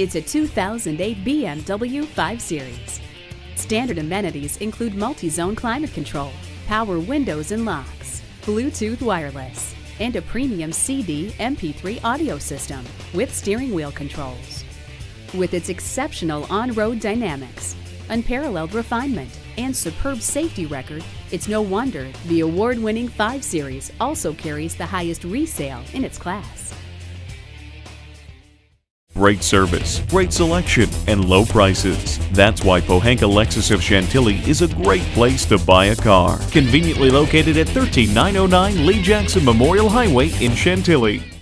It's a 2008 BMW 5 Series. Standard amenities include multi-zone climate control, power windows and locks, Bluetooth wireless, and a premium CD MP3 audio system with steering wheel controls. With its exceptional on-road dynamics, unparalleled refinement, and superb safety record, it's no wonder the award-winning 5 Series also carries the highest resale in its class. Great service, great selection, and low prices. That's why Pohanka Lexus of Chantilly is a great place to buy a car. Conveniently located at 13909 Lee Jackson Memorial Highway in Chantilly.